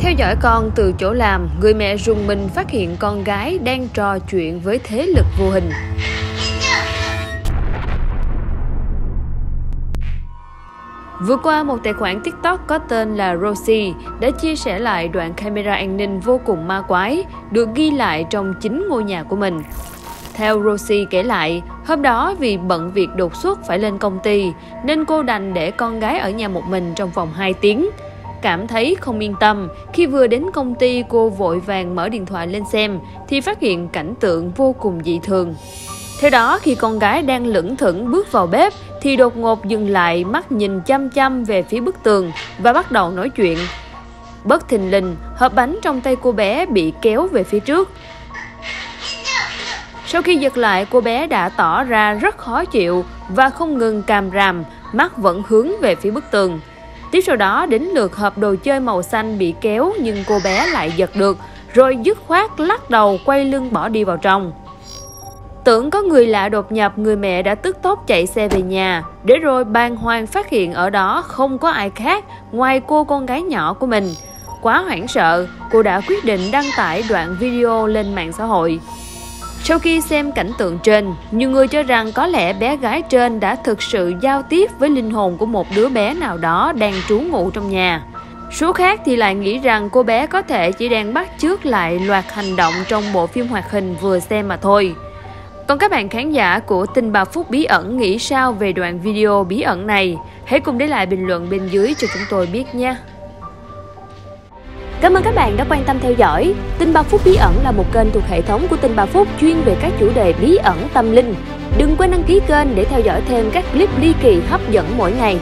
Theo dõi con từ chỗ làm, người mẹ rùng mình phát hiện con gái đang trò chuyện với thế lực vô hình. Vừa qua, một tài khoản TikTok có tên là Rosie đã chia sẻ lại đoạn camera an ninh vô cùng ma quái được ghi lại trong chính ngôi nhà của mình. Theo Rosie kể lại, hôm đó vì bận việc đột xuất phải lên công ty nên cô đành để con gái ở nhà một mình trong vòng 2 tiếng. Cảm thấy không yên tâm, khi vừa đến công ty cô vội vàng mở điện thoại lên xem thì phát hiện cảnh tượng vô cùng dị thường. Theo đó, khi con gái đang lững thững bước vào bếp thì đột ngột dừng lại mắt nhìn chăm chăm về phía bức tường và bắt đầu nói chuyện. Bất thình lình, hộp bánh trong tay cô bé bị kéo về phía trước. Sau khi giật lại, cô bé đã tỏ ra rất khó chịu và không ngừng càm ràm, mắt vẫn hướng về phía bức tường. Tiếp sau đó đến lượt hộp đồ chơi màu xanh bị kéo nhưng cô bé lại giật được, rồi dứt khoát lắc đầu quay lưng bỏ đi vào trong. Tưởng có người lạ đột nhập, người mẹ đã tức tốc chạy xe về nhà, để rồi bàng hoàng phát hiện ở đó không có ai khác ngoài cô con gái nhỏ của mình. Quá hoảng sợ, cô đã quyết định đăng tải đoạn video lên mạng xã hội. Sau khi xem cảnh tượng trên, nhiều người cho rằng có lẽ bé gái trên đã thực sự giao tiếp với linh hồn của một đứa bé nào đó đang trú ngụ trong nhà. Số khác thì lại nghĩ rằng cô bé có thể chỉ đang bắt chước lại loạt hành động trong bộ phim hoạt hình vừa xem mà thôi. Còn các bạn khán giả của Tin Bà Phúc Bí ẩn nghĩ sao về đoạn video bí ẩn này? Hãy cùng để lại bình luận bên dưới cho chúng tôi biết nha. Cảm ơn các bạn đã quan tâm theo dõi. Tin Ba phút Bí ẩn là một kênh thuộc hệ thống của Tin Ba phút chuyên về các chủ đề bí ẩn tâm linh. Đừng quên đăng ký kênh để theo dõi thêm các clip ly kỳ hấp dẫn mỗi ngày.